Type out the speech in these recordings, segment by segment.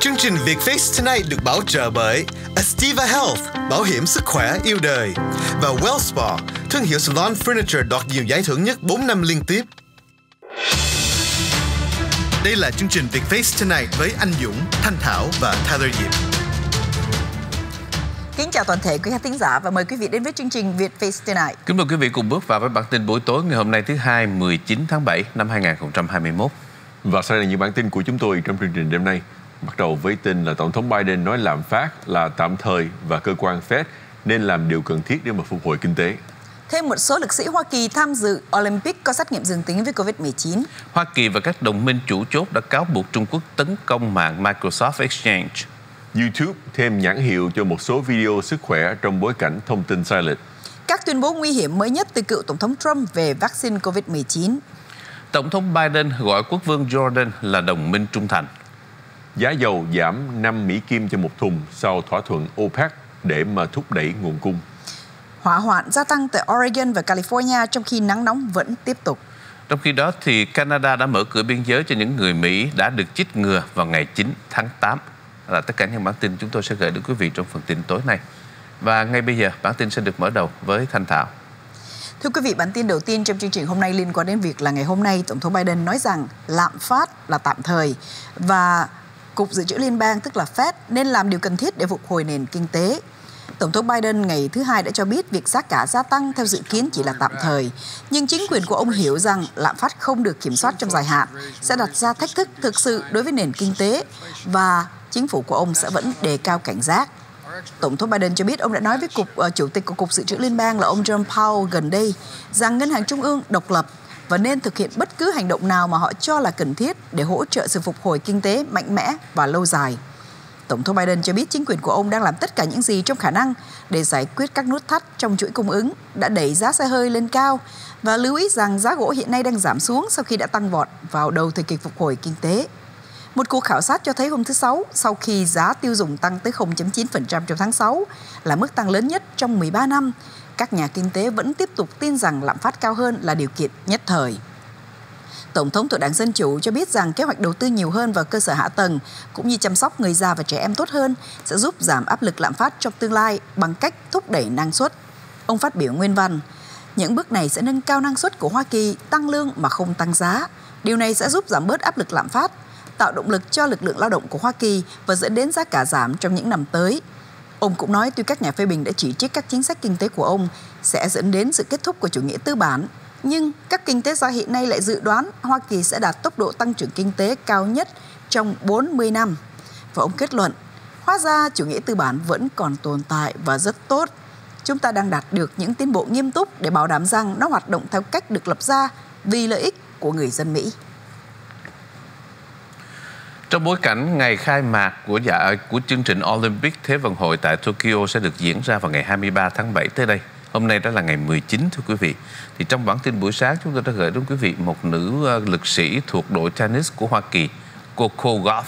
Chương trình Việt Face Tonight được bảo trợ bởi Estiva Health, bảo hiểm sức khỏe yêu đời và Wellspa, thương hiệu salon furniture đoạt nhiều giải thưởng nhất 4 năm liên tiếp. Đây là chương trình Việt Face Tonight với anh Dũng, Thanh Thảo và Tyler Diệp. Kính chào toàn thể quý khán thính giả và mời quý vị đến với chương trình Việt Face Tonight. Kính mời quý vị cùng bước vào với bản tin buổi tối ngày hôm nay thứ hai 19 tháng 7 năm 2021. Và sau đây là những bản tin của chúng tôi trong chương trình đêm nay. Bắt đầu với tin là Tổng thống Biden nói lạm phát là tạm thời và cơ quan Fed nên làm điều cần thiết để mà phục hồi kinh tế. Thêm một số lực sĩ Hoa Kỳ tham dự Olympic có xét nghiệm dương tính với COVID-19. Hoa Kỳ và các đồng minh chủ chốt đã cáo buộc Trung Quốc tấn công mạng Microsoft Exchange. YouTube thêm nhãn hiệu cho một số video sức khỏe trong bối cảnh thông tin sai lệch. Các tuyên bố nguy hiểm mới nhất từ cựu Tổng thống Trump về vaccine COVID-19. Tổng thống Biden gọi quốc vương Jordan là đồng minh trung thành. Giá dầu giảm 5 Mỹ Kim cho một thùng sau thỏa thuận OPEC để mà thúc đẩy nguồn cung. Hỏa hoạn gia tăng tại Oregon và California trong khi nắng nóng vẫn tiếp tục. Trong khi đó thì Canada đã mở cửa biên giới cho những người Mỹ đã được chích ngừa vào ngày 9 tháng 8. Là tất cả những bản tin chúng tôi sẽ gửi đến quý vị trong phần tin tối nay. Và ngay bây giờ bản tin sẽ được mở đầu với Thanh Thảo. Thưa quý vị, bản tin đầu tiên trong chương trình hôm nay liên quan đến việc là ngày hôm nay Tổng thống Biden nói rằng lạm phát là tạm thời và Cục Dự trữ Liên bang tức là Fed nên làm điều cần thiết để phục hồi nền kinh tế. Tổng thống Biden ngày thứ hai đã cho biết việc giá cả gia tăng theo dự kiến chỉ là tạm thời, nhưng chính quyền của ông hiểu rằng lạm phát không được kiểm soát trong dài hạn sẽ đặt ra thách thức thực sự đối với nền kinh tế và chính phủ của ông sẽ vẫn đề cao cảnh giác. Tổng thống Biden cho biết ông đã nói với cục uh, chủ tịch của cục dự trữ liên bang là ông John Powell gần đây rằng ngân hàng trung ương độc lập và nên thực hiện bất cứ hành động nào mà họ cho là cần thiết để hỗ trợ sự phục hồi kinh tế mạnh mẽ và lâu dài. Tổng thống Biden cho biết chính quyền của ông đang làm tất cả những gì trong khả năng để giải quyết các nút thắt trong chuỗi cung ứng đã đẩy giá xe hơi lên cao và lưu ý rằng giá gỗ hiện nay đang giảm xuống sau khi đã tăng vọt vào đầu thời kỳ phục hồi kinh tế. Một cuộc khảo sát cho thấy hôm thứ Sáu, sau khi giá tiêu dùng tăng tới 0.9% trong tháng 6, là mức tăng lớn nhất trong 13 năm, các nhà kinh tế vẫn tiếp tục tin rằng lạm phát cao hơn là điều kiện nhất thời. Tổng thống thuộc đảng Dân Chủ cho biết rằng kế hoạch đầu tư nhiều hơn vào cơ sở hạ tầng cũng như chăm sóc người già và trẻ em tốt hơn sẽ giúp giảm áp lực lạm phát trong tương lai bằng cách thúc đẩy năng suất. Ông phát biểu nguyên văn, những bước này sẽ nâng cao năng suất của Hoa Kỳ, tăng lương mà không tăng giá. Điều này sẽ giúp giảm bớt áp lực lạm phát, tạo động lực cho lực lượng lao động của Hoa Kỳ và dẫn đến giá cả giảm trong những năm tới. Ông cũng nói tuy các nhà phê bình đã chỉ trích các chính sách kinh tế của ông sẽ dẫn đến sự kết thúc của chủ nghĩa tư bản, nhưng các kinh tế gia hiện nay lại dự đoán Hoa Kỳ sẽ đạt tốc độ tăng trưởng kinh tế cao nhất trong 40 năm. Và ông kết luận, hóa ra chủ nghĩa tư bản vẫn còn tồn tại và rất tốt. Chúng ta đang đạt được những tiến bộ nghiêm túc để bảo đảm rằng nó hoạt động theo cách được lập ra vì lợi ích của người dân Mỹ. Trong bối cảnh ngày khai mạc của dạ của chương trình Olympic Thế vận hội tại Tokyo sẽ được diễn ra vào ngày 23 tháng 7 tới đây. Hôm nay đó là ngày 19 thưa quý vị. Thì trong bản tin buổi sáng chúng tôi đã gửi đến quý vị một nữ ờ, lực sĩ thuộc đội tennis của Hoa Kỳ, Coco Gauff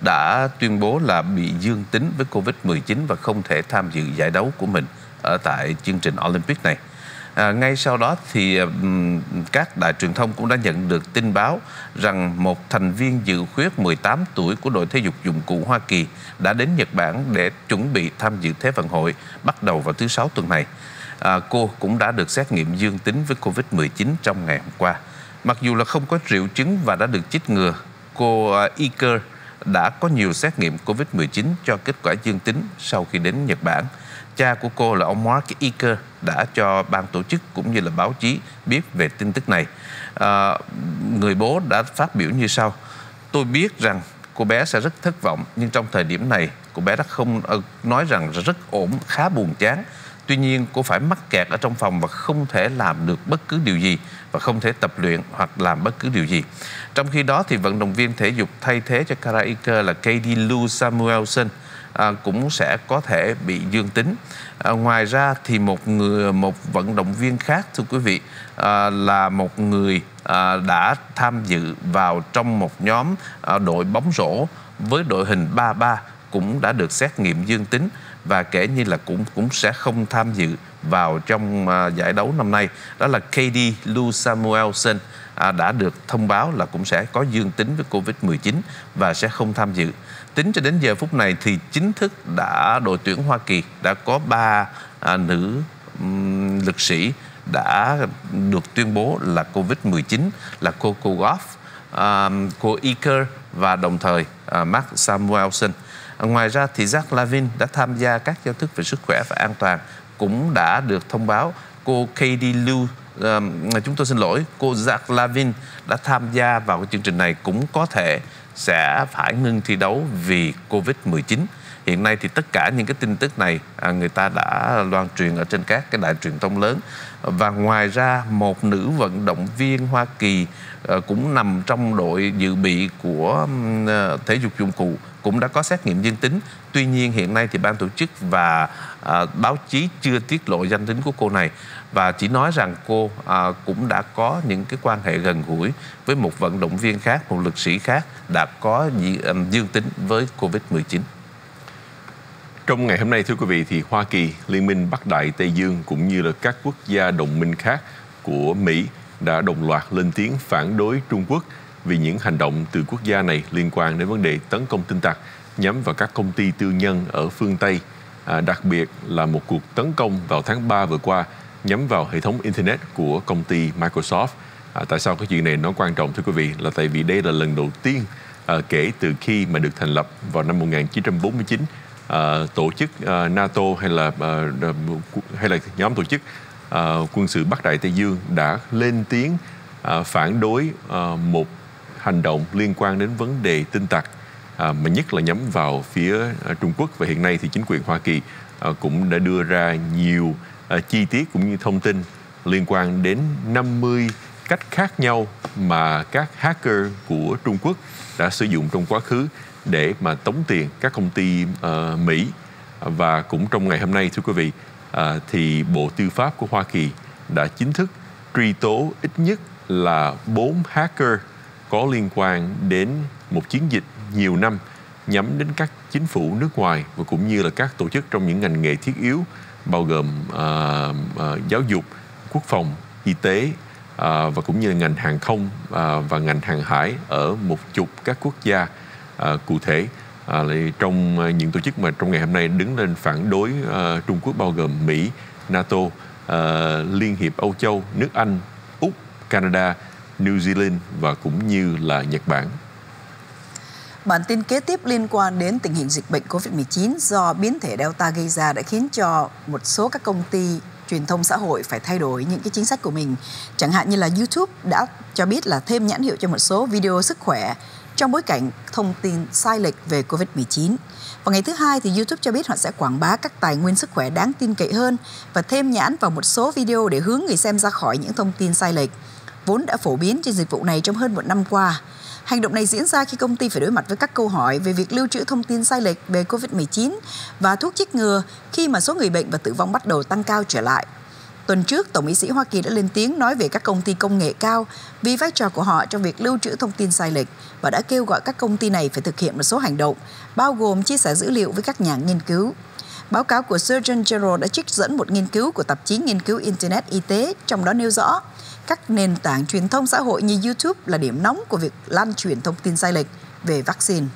đã tuyên bố là bị dương tính với Covid-19 và không thể tham dự giải đấu của mình ở tại chương trình Olympic này. À, ngay sau đó thì um, các đài truyền thông cũng đã nhận được tin báo rằng một thành viên dự khuyết 18 tuổi của đội thể dục dụng cụ Hoa Kỳ đã đến Nhật Bản để chuẩn bị tham dự Thế vận hội bắt đầu vào thứ Sáu tuần này. À, cô cũng đã được xét nghiệm dương tính với Covid-19 trong ngày hôm qua. Mặc dù là không có triệu chứng và đã được chích ngừa, cô uh, Iker đã có nhiều xét nghiệm Covid-19 cho kết quả dương tính sau khi đến Nhật Bản. Cha của cô là ông Mark Iker đã cho ban tổ chức cũng như là báo chí biết về tin tức này. À, người bố đã phát biểu như sau: Tôi biết rằng cô bé sẽ rất thất vọng nhưng trong thời điểm này cô bé đã không ờ, nói rằng rất ổn, khá buồn chán. Tuy nhiên cô phải mắc kẹt ở trong phòng và không thể làm được bất cứ điều gì và không thể tập luyện hoặc làm bất cứ điều gì. Trong khi đó thì vận động viên thể dục thay thế cho Kara là Katie Lou Samuelson à, cũng sẽ có thể bị dương tính. À, ngoài ra thì một người một vận động viên khác thưa quý vị à, là một người à, đã tham dự vào trong một nhóm à, đội bóng rổ với đội hình 33 cũng đã được xét nghiệm dương tính và kể như là cũng cũng sẽ không tham dự vào trong uh, giải đấu năm nay đó là KD Lou Samuelson à, đã được thông báo là cũng sẽ có dương tính với Covid-19 và sẽ không tham dự tính cho đến giờ phút này thì chính thức đã đội tuyển Hoa Kỳ đã có ba à, nữ um, lực sĩ đã được tuyên bố là Covid-19 là cô cô Goff, um, cô Iker và đồng thời uh, Mark Samuelson. Ngoài ra thì Jack Lavin đã tham gia các giao thức về sức khỏe và an toàn cũng đã được thông báo cô Katie Liu uh, chúng tôi xin lỗi. Cô Zach Lavin đã tham gia vào cái chương trình này cũng có thể sẽ phải ngưng thi đấu vì Covid-19 hiện nay thì tất cả những cái tin tức này à, người ta đã loan truyền ở trên các cái đại truyền thông lớn. Và ngoài ra một nữ vận động viên Hoa Kỳ à, cũng nằm trong đội dự bị của à, thể dục dụng cụ cũng đã có xét nghiệm dương tính. Tuy nhiên hiện nay thì ban tổ chức và à, báo chí chưa tiết lộ danh tính của cô này. Và chỉ nói rằng cô à, cũng đã có những cái quan hệ gần gũi với một vận động viên khác một lực sĩ khác đã có dương tính với Covid-19 trong ngày hôm nay thưa quý vị thì Hoa Kỳ, Liên minh Bắc Đại Tây Dương cũng như là các quốc gia đồng minh khác của Mỹ đã đồng loạt lên tiếng phản đối Trung Quốc vì những hành động từ quốc gia này liên quan đến vấn đề tấn công tin tặc nhắm vào các công ty tư nhân ở phương Tây, à, đặc biệt là một cuộc tấn công vào tháng 3 vừa qua nhắm vào hệ thống Internet của công ty Microsoft. À, tại sao cái chuyện này nó quan trọng thưa quý vị là tại vì đây là lần đầu tiên à, kể từ khi mà được thành lập vào năm 1949 uh, tổ chức uh, NATO hay là uh, hay là nhóm tổ chức uh, quân sự Bắc Đại Tây Dương đã lên tiếng uh, phản đối uh, một hành động liên quan đến vấn đề tin tặc uh, mà nhất là nhắm vào phía uh, Trung Quốc. Và hiện nay thì chính quyền Hoa Kỳ uh, cũng đã đưa ra nhiều uh, chi tiết cũng như thông tin liên quan đến 50 cách khác nhau mà các hacker của Trung Quốc đã sử dụng trong quá khứ để mà tống tiền các công ty uh, Mỹ. Và cũng trong ngày hôm nay thưa quý vị uh, thì Bộ Tư pháp của Hoa Kỳ đã chính thức truy tố ít nhất là bốn hacker có liên quan đến một chiến dịch nhiều năm nhắm đến các chính phủ nước ngoài và cũng như là các tổ chức trong những ngành nghề thiết yếu bao gồm uh, uh, giáo dục, quốc phòng, y tế uh, và cũng như là ngành hàng không uh, và ngành hàng hải ở một chục các quốc gia à, cụ thể à, trong à, những tổ chức mà trong ngày hôm nay đứng lên phản đối à, Trung Quốc bao gồm Mỹ, NATO, à, Liên hiệp Âu Châu, nước Anh, Úc, Canada, New Zealand và cũng như là Nhật Bản. Bản tin kế tiếp liên quan đến tình hình dịch bệnh COVID-19 do biến thể Delta gây ra đã khiến cho một số các công ty truyền thông xã hội phải thay đổi những cái chính sách của mình. Chẳng hạn như là YouTube đã cho biết là thêm nhãn hiệu cho một số video sức khỏe trong bối cảnh thông tin sai lệch về COVID-19. Vào ngày thứ hai thì YouTube cho biết họ sẽ quảng bá các tài nguyên sức khỏe đáng tin cậy hơn và thêm nhãn vào một số video để hướng người xem ra khỏi những thông tin sai lệch vốn đã phổ biến trên dịch vụ này trong hơn một năm qua. Hành động này diễn ra khi công ty phải đối mặt với các câu hỏi về việc lưu trữ thông tin sai lệch về COVID-19 và thuốc chích ngừa khi mà số người bệnh và tử vong bắt đầu tăng cao trở lại. Tuần trước, Tổng ý sĩ Hoa Kỳ đã lên tiếng nói về các công ty công nghệ cao vì vai trò của họ trong việc lưu trữ thông tin sai lệch và đã kêu gọi các công ty này phải thực hiện một số hành động, bao gồm chia sẻ dữ liệu với các nhà nghiên cứu. Báo cáo của Surgeon General đã trích dẫn một nghiên cứu của tạp chí nghiên cứu Internet y tế, trong đó nêu rõ các nền tảng truyền thông xã hội như YouTube là điểm nóng của việc lan truyền thông tin sai lệch về vaccine.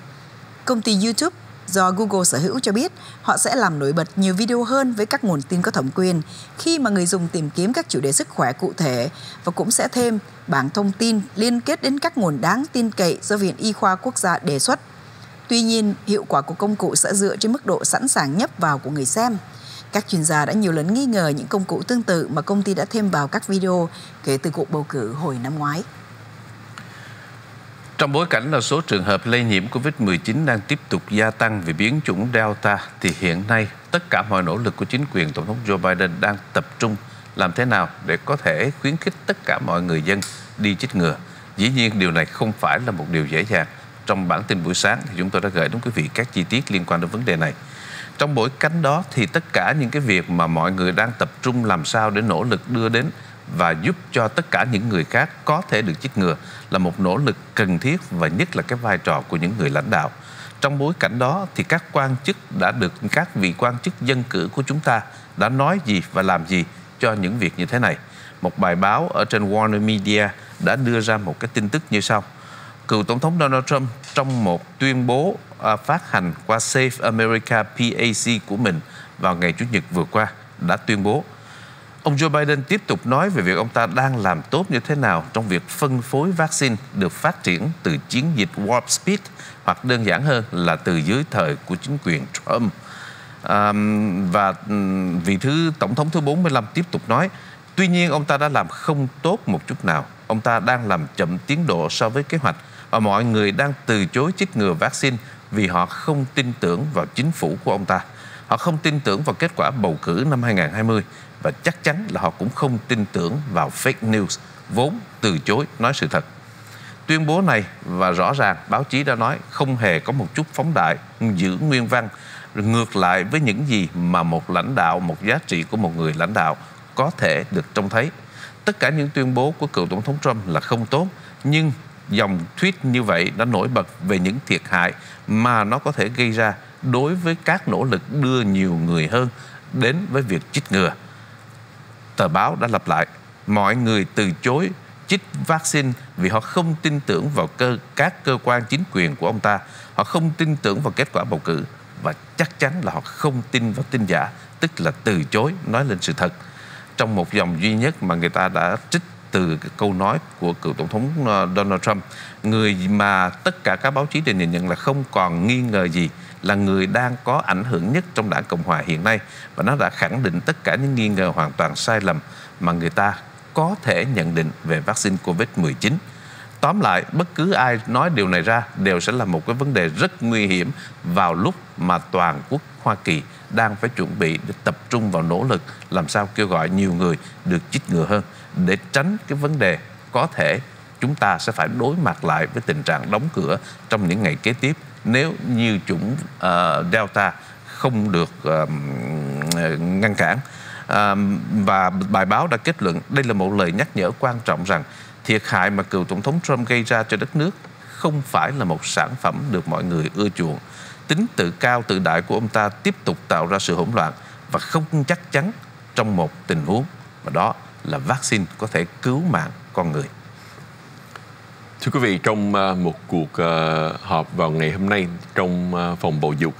Công ty YouTube do Google sở hữu cho biết họ sẽ làm nổi bật nhiều video hơn với các nguồn tin có thẩm quyền khi mà người dùng tìm kiếm các chủ đề sức khỏe cụ thể và cũng sẽ thêm bảng thông tin liên kết đến các nguồn đáng tin cậy do Viện Y khoa Quốc gia đề xuất. Tuy nhiên, hiệu quả của công cụ sẽ dựa trên mức độ sẵn sàng nhấp vào của người xem. Các chuyên gia đã nhiều lần nghi ngờ những công cụ tương tự mà công ty đã thêm vào các video kể từ cuộc bầu cử hồi năm ngoái. Trong bối cảnh là số trường hợp lây nhiễm COVID-19 đang tiếp tục gia tăng vì biến chủng Delta, thì hiện nay tất cả mọi nỗ lực của chính quyền Tổng thống Joe Biden đang tập trung làm thế nào để có thể khuyến khích tất cả mọi người dân đi chích ngừa. Dĩ nhiên điều này không phải là một điều dễ dàng. Trong bản tin buổi sáng thì chúng tôi đã gửi đến quý vị các chi tiết liên quan đến vấn đề này. Trong bối cảnh đó thì tất cả những cái việc mà mọi người đang tập trung làm sao để nỗ lực đưa đến và giúp cho tất cả những người khác có thể được chích ngừa là một nỗ lực cần thiết và nhất là cái vai trò của những người lãnh đạo. Trong bối cảnh đó thì các quan chức đã được, các vị quan chức dân cử của chúng ta đã nói gì và làm gì cho những việc như thế này. Một bài báo ở trên Warner Media đã đưa ra một cái tin tức như sau. cựu tổng thống Donald Trump trong một tuyên bố à, phát hành qua Safe America PAC của mình vào ngày Chủ nhật vừa qua đã tuyên bố Ông Joe Biden tiếp tục nói về việc ông ta đang làm tốt như thế nào trong việc phân phối vaccine được phát triển từ chiến dịch Warp Speed hoặc đơn giản hơn là từ dưới thời của chính quyền Trump. À, và vị thứ tổng thống thứ 45 tiếp tục nói tuy nhiên ông ta đã làm không tốt một chút nào ông ta đang làm chậm tiến độ so với kế hoạch và mọi người đang từ chối chích ngừa vaccine vì họ không tin tưởng vào chính phủ của ông ta. Họ không tin tưởng vào kết quả bầu cử năm 2020 và chắc chắn là họ cũng không tin tưởng vào fake news vốn từ chối nói sự thật. Tuyên bố này và rõ ràng báo chí đã nói không hề có một chút phóng đại, giữ nguyên văn ngược lại với những gì mà một lãnh đạo, một giá trị của một người lãnh đạo có thể được trông thấy. Tất cả những tuyên bố của cựu tổng thống Trump là không tốt, nhưng dòng tweet như vậy đã nổi bật về những thiệt hại mà nó có thể gây ra đối với các nỗ lực đưa nhiều người hơn đến với việc chích ngừa. Tờ báo đã lặp lại, mọi người từ chối chích vaccine vì họ không tin tưởng vào cơ các cơ quan chính quyền của ông ta, họ không tin tưởng vào kết quả bầu cử và chắc chắn là họ không tin vào tin giả, tức là từ chối nói lên sự thật. Trong một dòng duy nhất mà người ta đã trích từ cái câu nói của cựu tổng thống ờ, Donald Trump, người mà tất cả các báo chí đều nhìn nhận là không còn nghi ngờ gì là người đang có ảnh hưởng nhất trong đảng Cộng hòa hiện nay và nó đã khẳng định tất cả những nghi ngờ hoàn toàn sai lầm mà người ta có thể nhận định về vaccine COVID-19. Tóm lại, bất cứ ai nói điều này ra đều sẽ là một cái vấn đề rất nguy hiểm vào lúc mà toàn quốc Hoa Kỳ đang phải chuẩn bị để tập trung vào nỗ lực làm sao kêu gọi nhiều người được chích ngừa hơn để tránh cái vấn đề có thể chúng ta sẽ phải đối mặt lại với tình trạng đóng cửa trong những ngày kế tiếp nếu như chủng uh, Delta không được uh, ngăn cản. Uh, và bài báo đã kết luận đây là một lời nhắc nhở quan trọng rằng thiệt hại mà cựu tổng thống Trump gây ra cho đất nước không phải là một sản phẩm được mọi người ưa chuộng. Tính tự cao tự đại của ông ta tiếp tục tạo ra sự hỗn loạn và không chắc chắn trong một tình huống và đó là vaccine có thể cứu mạng con người. Thưa quý vị, trong à, một cuộc à, họp vào ngày hôm nay trong à, phòng bầu dục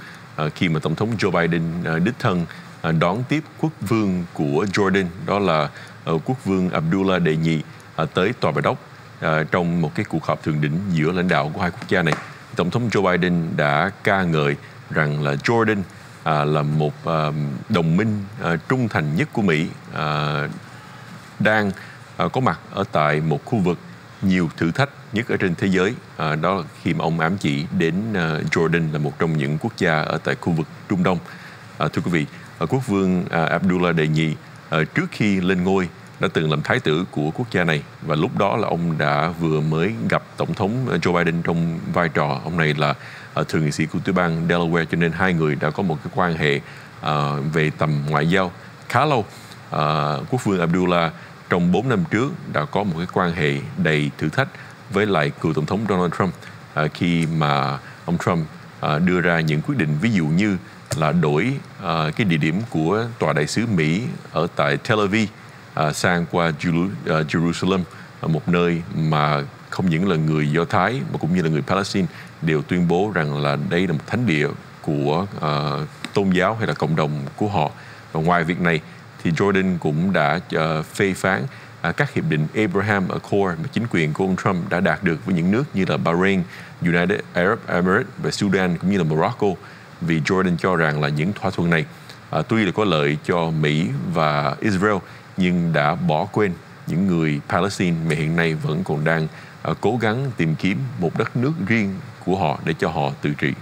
khi mà Tổng thống Joe Biden đích thân đón tiếp quốc vương của Jordan, đó là quốc vương Abdullah đệ nhị tới tòa bạch ốc trong một cái cuộc họp thượng đỉnh giữa lãnh đạo của hai quốc gia này. Tổng thống Joe Biden đã ca ngợi rằng là Jordan là một đồng minh trung thành nhất của Mỹ đang ờ, có mặt ở tại một khu vực nhiều thử thách nhất ở trên thế giới. À, đó là khi mà ông ám chỉ đến uh, Jordan là một trong những quốc gia ở tại khu vực Trung Đông. À, thưa quý vị à, quốc vương à, Abdullah đệ nhị à, trước khi lên ngôi đã từng làm thái tử của quốc gia này và lúc đó là ông đã vừa mới gặp tổng thống Joe Biden trong vai trò. Ông này là uh, thượng nghị sĩ của tiểu bang Delaware cho nên hai người đã có một cái quan hệ về tầm ngoại giao khá lâu. À, uh, quốc vương Abdullah trong 4 năm trước đã có một cái quan hệ đầy thử thách với lại cựu tổng thống Donald Trump. À, khi mà ông Trump à, đưa ra những quyết định ví dụ như là đổi à, cái địa điểm của tòa đại sứ Mỹ ở tại Tel Aviv à, sang qua à, Jerusalem một nơi mà không những là người Do Thái mà cũng như là người Palestine đều tuyên bố rằng là đây là một thánh địa của uh, tôn giáo hay là cộng đồng của họ. Và ngoài việc này thì Jordan cũng đã uh, phê phán uh, các hiệp định Abraham Accord mà chính quyền của ông Trump đã đạt được với những nước như là Bahrain, United Arab Emirates và Sudan cũng như là Morocco vì Jordan cho rằng là những thỏa thuận này uh, tuy là có lợi cho Mỹ và Israel nhưng đã bỏ quên những người Palestine mà hiện nay vẫn còn đang uh, cố gắng tìm kiếm một đất nước riêng của họ để cho họ tự trị.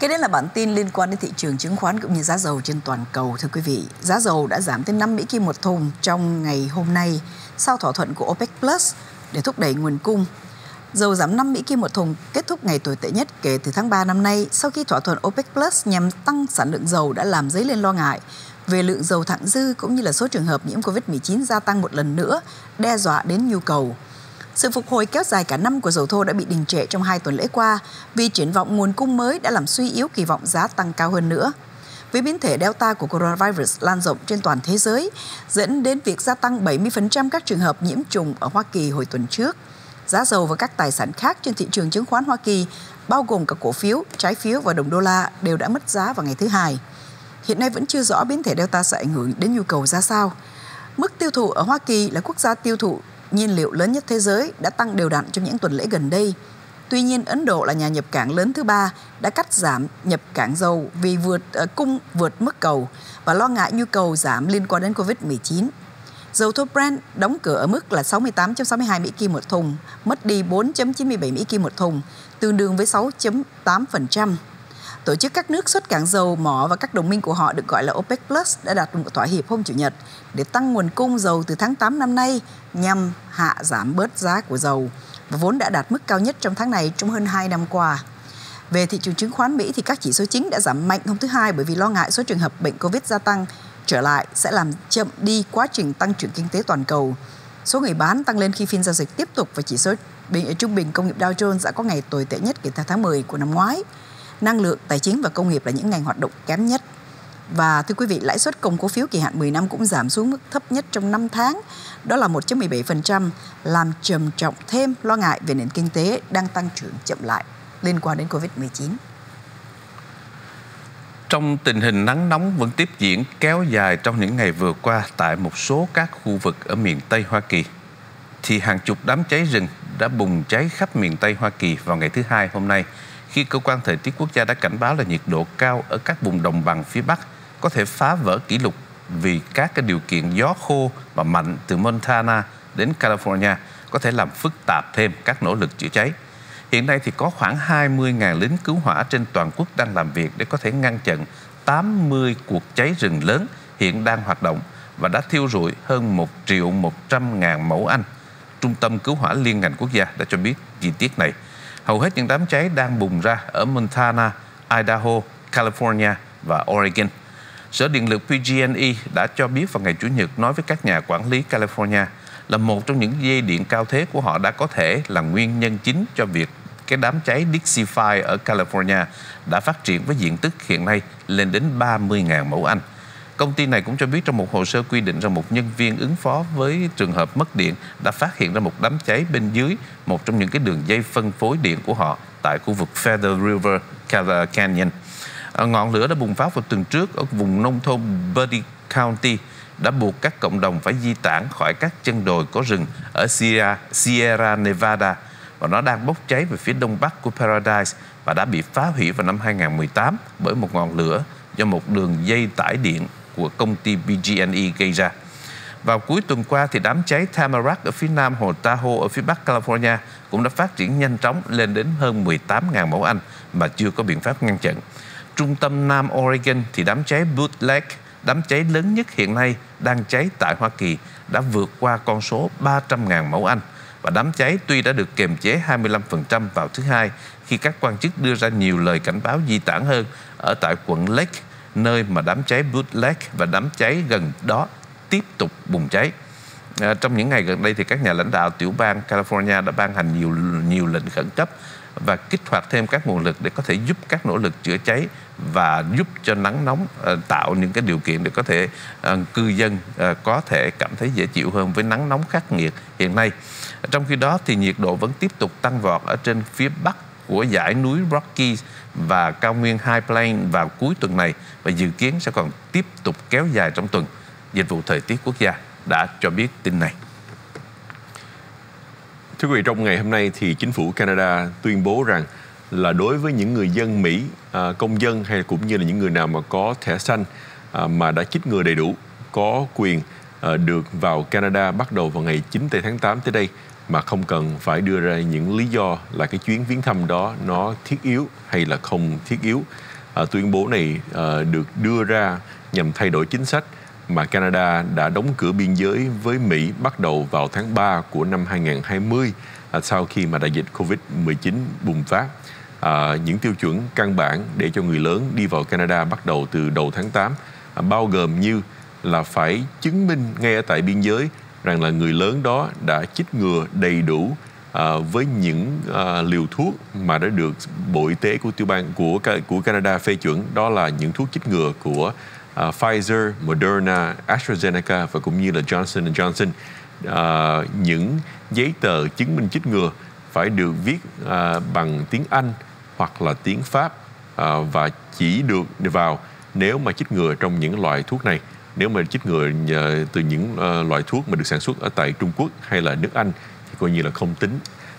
Cái đấy là bản tin liên quan đến thị trường chứng khoán cũng như giá dầu trên toàn cầu thưa quý vị. Giá dầu đã giảm tới 5 Mỹ Kim một thùng trong ngày hôm nay sau thỏa thuận của OPEC Plus để thúc đẩy nguồn cung. Dầu giảm 5 Mỹ Kim một thùng kết thúc ngày tồi tệ nhất kể từ tháng 3 năm nay sau khi thỏa thuận OPEC Plus nhằm tăng sản lượng dầu đã làm dấy lên lo ngại về lượng dầu thặng dư cũng như là số trường hợp nhiễm COVID-19 gia tăng một lần nữa, đe dọa đến nhu cầu. Sự phục hồi kéo dài cả năm của dầu thô đã bị đình trệ trong hai tuần lễ qua vì triển vọng nguồn cung mới đã làm suy yếu kỳ vọng giá tăng cao hơn nữa. Với biến thể Delta của coronavirus lan rộng trên toàn thế giới, dẫn đến việc gia tăng 70% các trường hợp nhiễm trùng ở Hoa Kỳ hồi tuần trước. Giá dầu và các tài sản khác trên thị trường chứng khoán Hoa Kỳ, bao gồm cả cổ phiếu, trái phiếu và đồng đô la đều đã mất giá vào ngày thứ Hai. Hiện nay vẫn chưa rõ biến thể Delta sẽ ảnh hưởng đến nhu cầu ra sao. Mức tiêu thụ ở Hoa Kỳ là quốc gia tiêu thụ nhiên liệu lớn nhất thế giới đã tăng đều đặn trong những tuần lễ gần đây. Tuy nhiên, Ấn Độ là nhà nhập cảng lớn thứ ba đã cắt giảm nhập cảng dầu vì vượt uh, cung vượt mức cầu và lo ngại nhu cầu giảm liên quan đến Covid-19. Dầu thô Brent đóng cửa ở mức là 68.62 Mỹ Kim một thùng, mất đi 4.97 Mỹ Kim một thùng, tương đương với 6.8%. Tổ chức các nước xuất cảng dầu mỏ và các đồng minh của họ được gọi là OPEC Plus đã đạt một thỏa hiệp hôm Chủ nhật để tăng nguồn cung dầu từ tháng 8 năm nay nhằm hạ giảm bớt giá của dầu và vốn đã đạt mức cao nhất trong tháng này trong hơn 2 năm qua. Về thị trường chứng khoán Mỹ thì các chỉ số chính đã giảm mạnh hôm thứ Hai bởi vì lo ngại số trường hợp bệnh Covid gia tăng trở lại sẽ làm chậm đi quá trình tăng trưởng kinh tế toàn cầu. Số người bán tăng lên khi phiên giao dịch tiếp tục và chỉ số bình, trung bình công nghiệp Dow Jones đã có ngày tồi tệ nhất kể từ tháng 10 của năm ngoái. Năng lượng, tài chính và công nghiệp là những ngành hoạt động kém nhất. Và thưa quý vị, lãi suất công cổ phiếu kỳ hạn 10 năm cũng giảm xuống mức thấp nhất trong 5 tháng, đó là 1.17%, làm trầm trọng thêm lo ngại về nền kinh tế đang tăng trưởng chậm lại liên quan đến Covid-19. Trong tình hình nắng nóng vẫn tiếp diễn kéo dài trong những ngày vừa qua tại một số các khu vực ở miền Tây Hoa Kỳ, thì hàng chục đám cháy rừng đã bùng cháy khắp miền Tây Hoa Kỳ vào ngày thứ Hai hôm nay, khi cơ quan thời tiết quốc gia đã cảnh báo là nhiệt độ cao ở các vùng đồng bằng phía Bắc có thể phá vỡ kỷ lục vì các cái điều kiện gió khô và mạnh từ Montana đến California có thể làm phức tạp thêm các nỗ lực chữa cháy. Hiện nay thì có khoảng 20.000 lính cứu hỏa trên toàn quốc đang làm việc để có thể ngăn chặn 80 cuộc cháy rừng lớn hiện đang hoạt động và đã thiêu rụi hơn 1 triệu 100 ngàn mẫu Anh. Trung tâm Cứu hỏa Liên ngành quốc gia đã cho biết chi tiết này. Hầu hết những đám cháy đang bùng ra ở Montana, Idaho, California và Oregon. Sở Điện lực PG&E đã cho biết vào ngày Chủ nhật nói với các nhà quản lý California là một trong những dây điện cao thế của họ đã có thể là nguyên nhân chính cho việc cái đám cháy Dixie Fire ở California đã phát triển với diện tích hiện nay lên đến 30.000 mẫu Anh. Công ty này cũng cho biết trong một hồ sơ quy định rằng một nhân viên ứng phó với trường hợp mất điện đã phát hiện ra một đám cháy bên dưới một trong những cái đường dây phân phối điện của họ tại khu vực Feather River Canyon. À, ngọn lửa đã bùng phát vào tuần trước ở vùng nông thôn Buddy County đã buộc các cộng đồng phải di tản khỏi các chân đồi có rừng ở Sierra, Sierra Nevada và nó đang bốc cháy về phía đông bắc của Paradise và đã bị phá hủy vào năm 2018 bởi một ngọn lửa do một đường dây tải điện của công ty BG&E gây ra. Vào cuối tuần qua thì đám cháy Tamarack ở phía nam hồ Tahoe ở phía bắc California cũng đã phát triển nhanh chóng lên đến hơn 18.000 mẫu Anh mà chưa có biện pháp ngăn chặn. Trung tâm Nam Oregon thì đám cháy Boot Lake, đám cháy lớn nhất hiện nay đang cháy tại Hoa Kỳ đã vượt qua con số 300.000 mẫu Anh và đám cháy tuy đã được kiềm chế 25% vào thứ hai khi các quan chức đưa ra nhiều lời cảnh báo di tản hơn ở tại quận Lake, nơi mà đám cháy bootleg Lake và đám cháy gần đó tiếp tục bùng cháy. À, trong những ngày gần đây thì các nhà lãnh đạo tiểu bang California đã ban hành nhiều nhiều lệnh khẩn cấp và kích hoạt thêm các nguồn lực để có thể giúp các nỗ lực chữa cháy và giúp cho nắng nóng uh, tạo những cái điều kiện để có thể uh, cư dân uh, có thể cảm thấy dễ chịu hơn với nắng nóng khắc nghiệt hiện nay. Trong khi đó thì nhiệt độ vẫn tiếp tục tăng vọt ở trên phía bắc của dãy núi Rockies và cao nguyên High Plains vào cuối tuần này và dự kiến sẽ còn tiếp tục kéo dài trong tuần. Dịch vụ Thời tiết Quốc gia đã cho biết tin này. Thưa quý vị, trong ngày hôm nay thì chính phủ Canada tuyên bố rằng là đối với những người dân Mỹ, à, công dân hay cũng như là những người nào mà có thẻ xanh à, mà đã chích ngừa đầy đủ có quyền à, được vào Canada bắt đầu vào ngày 9 tháng 8 tới đây mà không cần phải đưa ra những lý do là cái chuyến viếng thăm đó nó thiết yếu hay là không thiết yếu. À, tuyên bố này à, được đưa ra nhằm thay đổi chính sách mà Canada đã đóng cửa biên giới với Mỹ bắt đầu vào tháng 3 của năm 2020 à, sau khi mà đại dịch Covid-19 bùng phát. À, những tiêu chuẩn căn bản để cho người lớn đi vào Canada bắt đầu từ đầu tháng 8 à, bao gồm như là phải chứng minh ngay ở tại biên giới rằng là người lớn đó đã chích ngừa đầy đủ à, với những à, liều thuốc mà đã được Bộ Y tế của tiểu bang của của Canada phê chuẩn. Đó là những thuốc chích ngừa của à, Pfizer, Moderna, AstraZeneca và cũng như là Johnson Johnson. À, những giấy tờ chứng minh chích ngừa phải được viết à, bằng tiếng Anh hoặc là tiếng Pháp à, và chỉ được vào nếu mà chích ngừa trong những loại thuốc này nếu mà chích ngừa từ những ờ, loại thuốc mà được sản xuất ở tại Trung Quốc hay là nước Anh thì coi như là không tính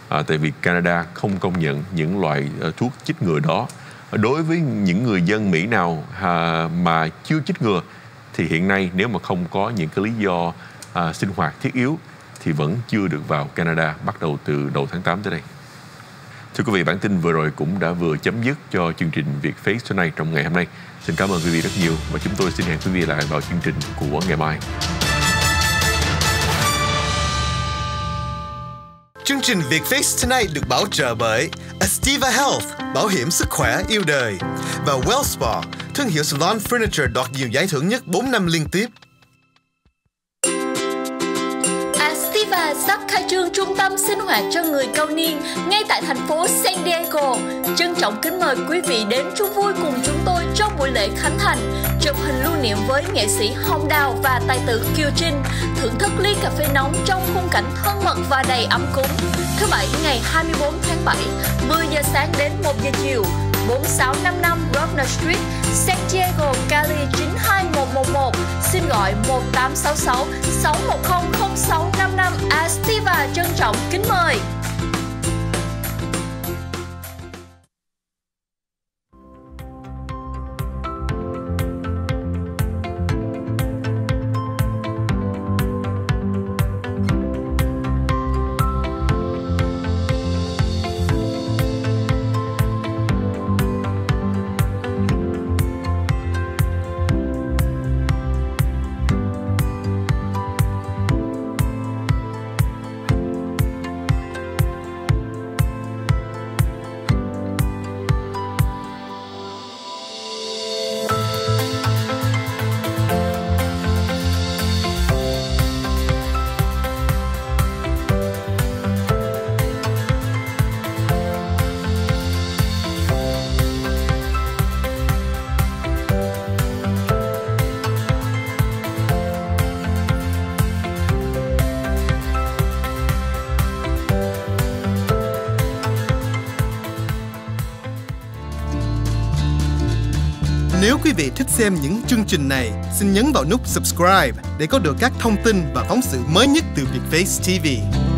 à, tại vì Canada không công nhận những loại ờ, thuốc chích ngừa đó đối với những người dân Mỹ nào à, mà chưa chích ngừa thì hiện nay nếu mà không có những cái lý do à, sinh hoạt thiết yếu thì vẫn chưa được vào Canada bắt đầu từ đầu tháng 8 tới đây. Thưa quý vị, bản tin vừa rồi cũng đã vừa chấm dứt cho chương trình Việt Face Tonight trong ngày hôm nay. Xin cảm ơn quý vị rất nhiều và chúng tôi xin hẹn quý vị lại vào chương trình của ngày mai. Chương trình Việt Face Tonight được bảo trợ bởi Astiva Health, bảo hiểm sức khỏe yêu đời và WellSpa, thương hiệu salon furniture đoạt nhiều giải thưởng nhất 4 năm liên tiếp. Và sắp khai trương trung tâm sinh hoạt cho người cao niên ngay tại thành phố San Diego. Trân trọng kính mời quý vị đến chung vui cùng chúng tôi trong buổi lễ khánh thành, chụp hình lưu niệm với nghệ sĩ Hồng Đào và tài tử Kiều Trinh, thưởng thức ly cà phê nóng trong khung cảnh thân mật và đầy ấm cúng. Thứ Bảy ngày 24 tháng 7, 10 giờ sáng đến 1 giờ chiều, 4655 Grosvenor Street, San Diego, Cali 92111. Xin gọi 1866 610 0655 Astiva trân trọng kính mời. Quý vị thích xem những chương trình này, xin nhấn vào nút subscribe để có được các thông tin và phóng sự mới nhất từ Vietface TV.